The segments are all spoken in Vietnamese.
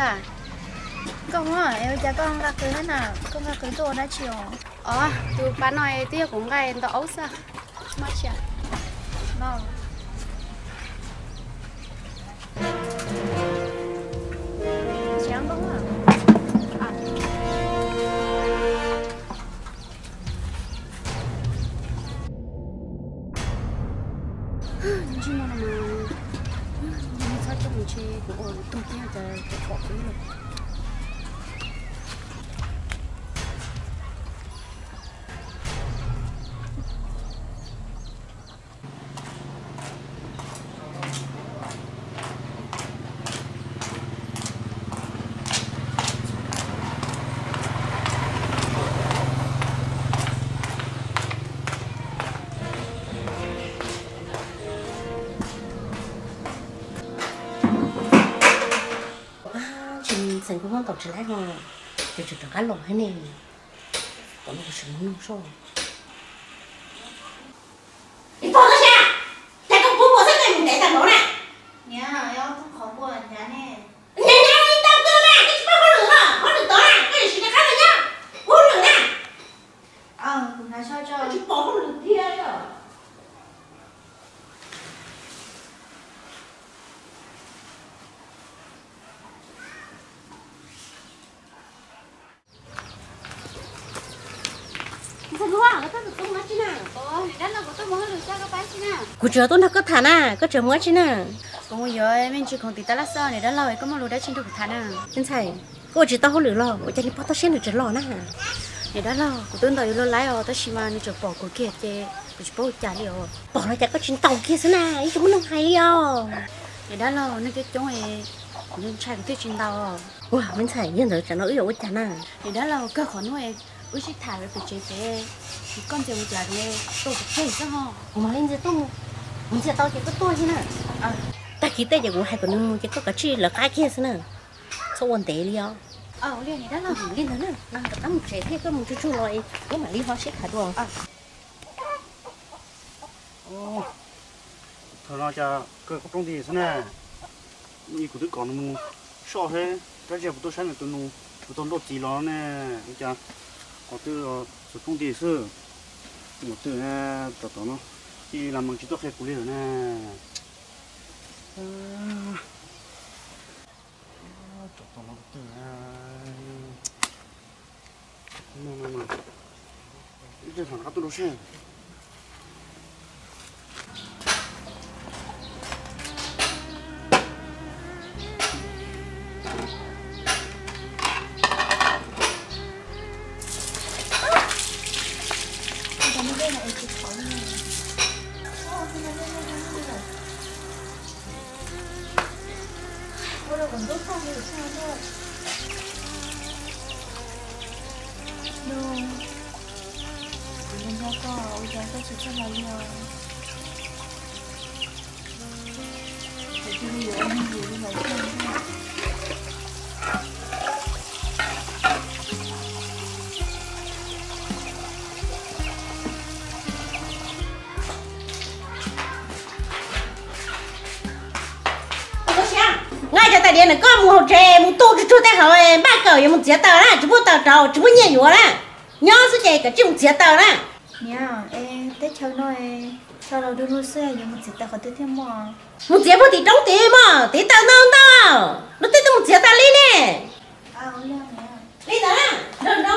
à không con à em cha con ra cưới thế nào. Con ra cưới tôi đã chiều ờ tụi bán nói tiếc cũng ngày tao ấu sa mất chưa Nào. Vâng. Chỉ sinh chỉ không tổ chức chỉ chỉ cái lồng hay này. Còn nó chỉ muốn nông sâu đi bỏ ra xe tại con bố bố sẽ này mình để tao lỗ nè nhà em không khó buồn nhà nè nhà nhà đi tao cơ nè cái chỉ bao lửa mà có được đó nè cái gì cái khác rồi nhá bố lửa nè ờ cũng nói cho cho chỉ bỏ lửa kia rồi sao đúng không? Nó được tung nó chứ nào? ôi đó là của tôi muốn được cho các Cô chờ tôi nó có thả nè, có chờ mua chứ nè. cũng giờ mình chỉ còn tí ta là sao này đó lâu có một lúa đã trên được thằng nào Anh thầy, cô chỉ tao không lửa lo, cô chỉ đi bắt tao xem được chỉ lo nè. này đó lâu của tôi đợi lúa lái ở tôi chỉ mà nó chụp bỏ của kia chứ của chỉ bỏ trả liệu Bỏ lại chắc có chuyện tàu kia thế nè, ý chúng nó hay à. này đó lâu nó cái chỗ này nên chạy cái chuyện tao Wow, anh thầy, hiện giờ chẳng nói yếu chả nè. này đó là cơ khoản nuôi chỉ thả về bị chế thì con chồng trả nghe tôi phải chơi sao hả Mà lên giờ tôi, 你这到底不多些呢？啊，但记得就我还可能这个个吃了开开是呢，做完得了。哦，我练你那老母练的呢，那个当这天个母就出来，我们厉害些开多啊。哦，他那家个种地是呢，你可都搞那么少些，这些不都山里都弄，不都落地了呢？你讲，我都要是种地是，我都呢，咋着呢？이 남은 지도 해 굴리네. 아, 또 또는 또 해. 뭐뭐뭐. 이제 상 갖다 놓으세요. Mình ra chỉ là Để tôi lấy Có cho một trẻ, một tu chút tay hỏi ba cờ một chiếc tờ là, chỉ muốn tờ trầu, chỉ muốn nhẹ nhúa là. Nhớ số trẻ cả chỉ một chiếc tờ là. Nha, em tết cháu nói sau đó đưa luôn xe nhưng mà chỉ ta có tiếp thêm mà Một chiếc một tí trong tí mà, tí tờ đâu đâu. Nó tí tờ một chiếc tờ đi nè. à ôi nha Đi tờ là, đừng đâu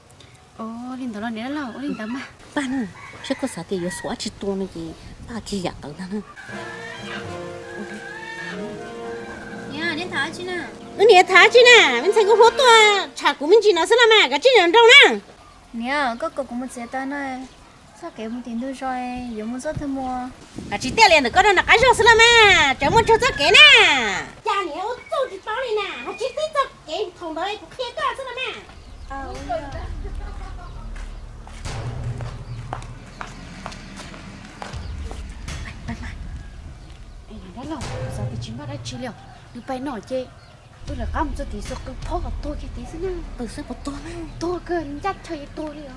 哦，领导了，你老领导嘛。办，这个啥的有啥子多呢？给大几样的呢？呀，你他去呢？你他去呢？你才个好多查古民警了是了嘛？个进人中呢？你啊，个个古民接单呢？sao kể một tiền tôi rồi giờ muốn rất thêm mua à chỉ tiếc liền được có đâu là cái rồi sao mà chẳng muốn cho rất kể nè cha nè ô tô chỉ tao này nè chỉ tiếc rất kể thằng cũng kia cả sao mà đó là sao thì chúng ta đã chỉ liệu được bay nổi chê. Tôi là không cho tí số cơ phó vào tôi cái tí xin nào ừ sao một tô mà tôi cơ dắt chơi tôi đi à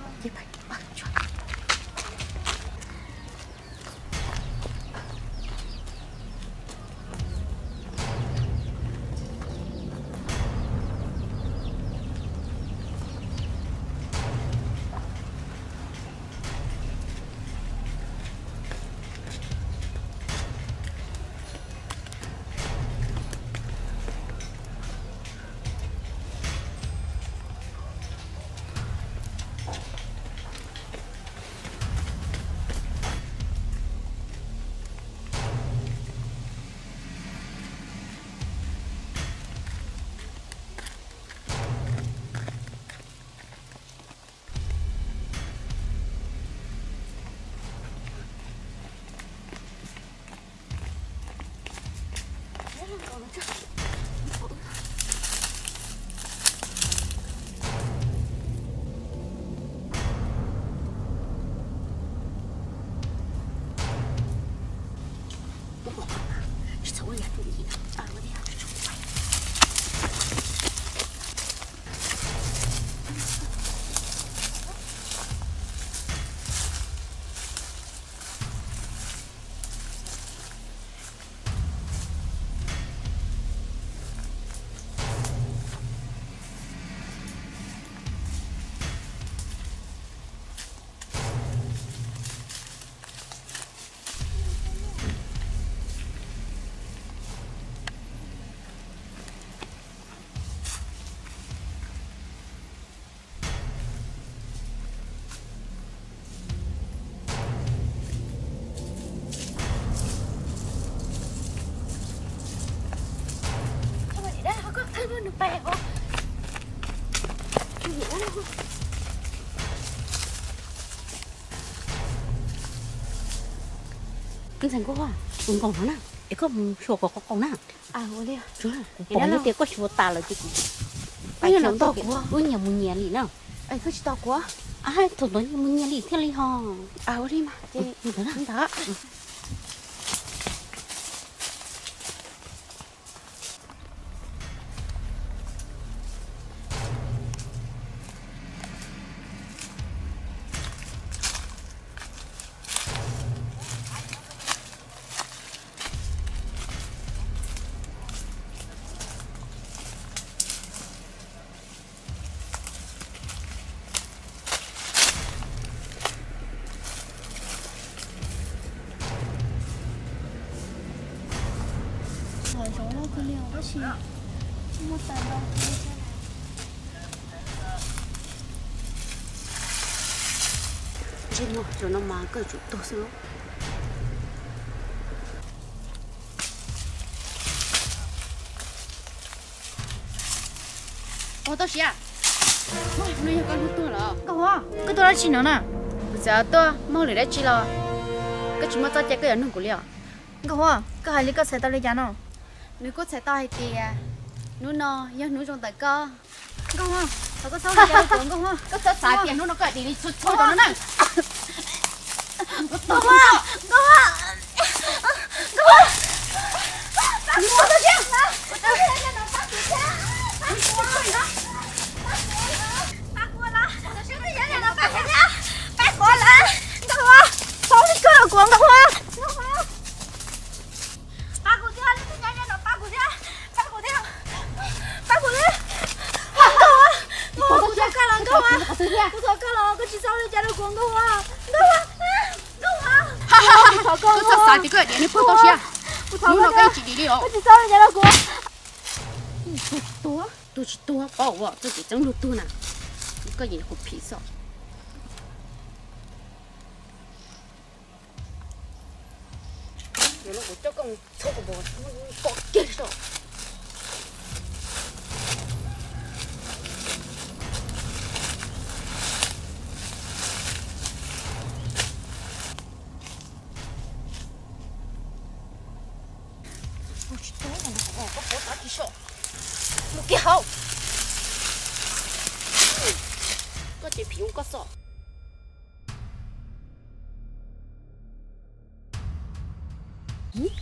đây họ có thân cái thành có hoa, cũng còn nó nè cái có sổ có còn nè à ôi đi chú còn cái tiếc có sổ ta là chứ Bây giờ nó to quá. ui nhà muốn nhà lì nào ấy cứ chỉ to quá ai thằng đó nhà muốn nhà lì theo lì hò à ôi đi mà đi, đó đó liều đâu trên nó rồi nó mà cái chủ tôi xíu ô tôi xí à nó con hút tôi rồi cái hoa cái tôi đã chỉ nó nè giờ tôi mau lấy đấy chi lo. Cái chúng ta cho chạy cái ấn của liệu cái hoa cái hai lý cái xe tao lấy giá nó nếu có chạy to hay thì nó no nhớ nó trong tay cơ cái hoa tao có sao lấy giá được cái hoa cái tớ xài tiền nó nó cởi đi đi thôi thôi đó nè cái hoa cái hoa cái hoa cái hoa cái lần cái chị sao lấy giá nó cuồng cái hoa cái hoa cái hoa cái tớ xài thì cái điện nó phun tôi xí à nó nó cái chỉ đi đi rồi cái chị sao lấy giá nó cuồng tua tôi chỉ tua. Bỏ vợ tôi chỉ chẳng được tua nè. Cái gì cũng phí sợ. Rồi nó cũng cho con cho con bò có kia sợ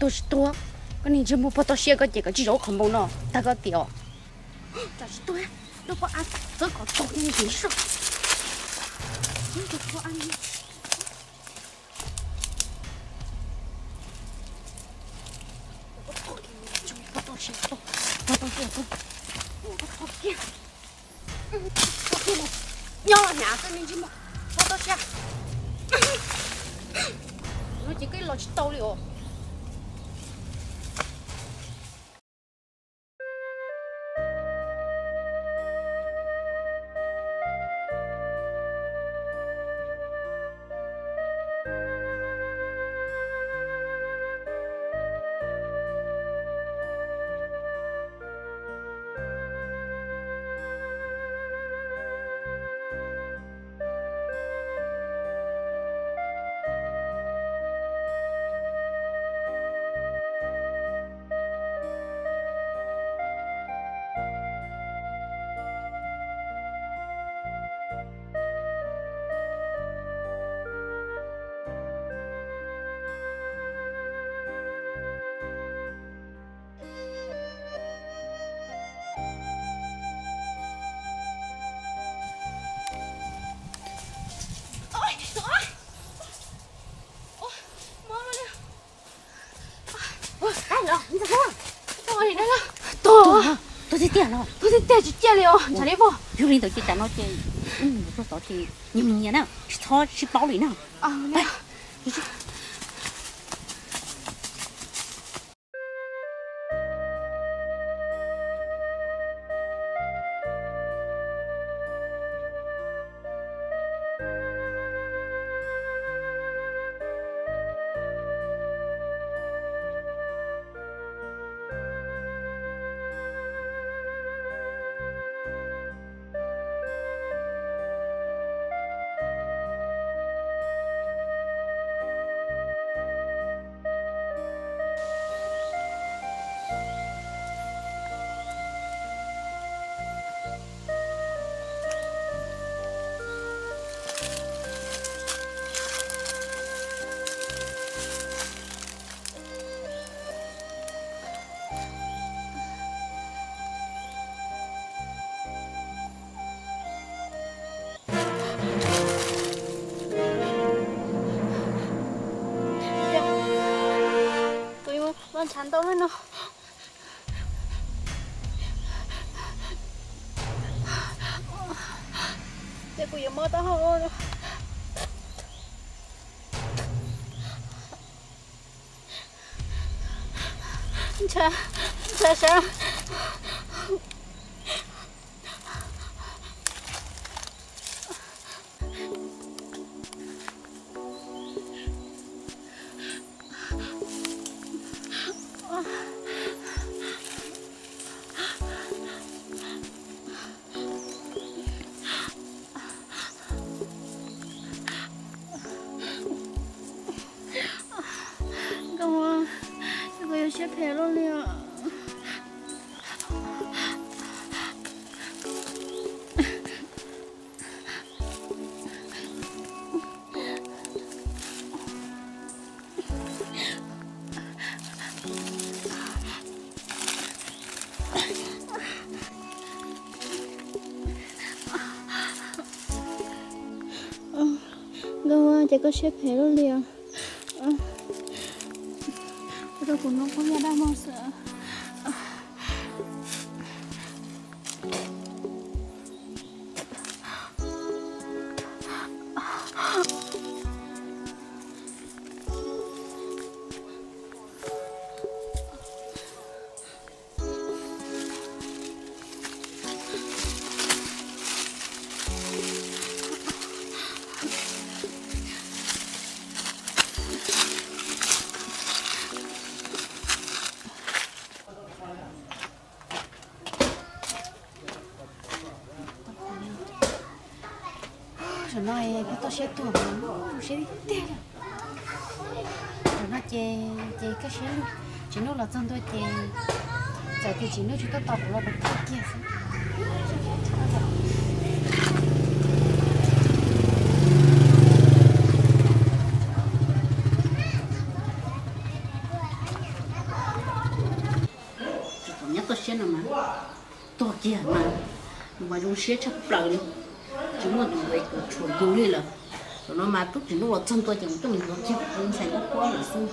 tôi tôi cái này chưa mua bao xe cái gì cái chỉ rau không bao nó ta có tiểu chả chỉ tôi nó có ăn tôi có tôi cái gì sợ nó có ăn bao tao xe tôi thấy tiền rồi tôi đi tiền chỉ tiền liệu chả đi vô chú linh tôi chỉ trả nó chơi ừ tôi tao thì nhiều mình nhớ nào chỉ thò chỉ bảo lý nào à nè tôi vẫn chán đâu hết nó để cô mơ tao không 这个雪白了的嗯我的工作空间办公室 xe cái tôi sẽ tuồng đi tiền rồi nó chê chê cái xe luôn chỉ nó là chân tôi chê giờ thì chỉ nó chúng ta tao là lo cái kia nhớ tôi xem mà tôi kia mà mà chúng sẽ chắc lời đi chúng mà tụi vậy chuột vô là rồi nó mà tốt thì nó vào chân tôi chẳng tôi mình có chịu không phải có quá là xin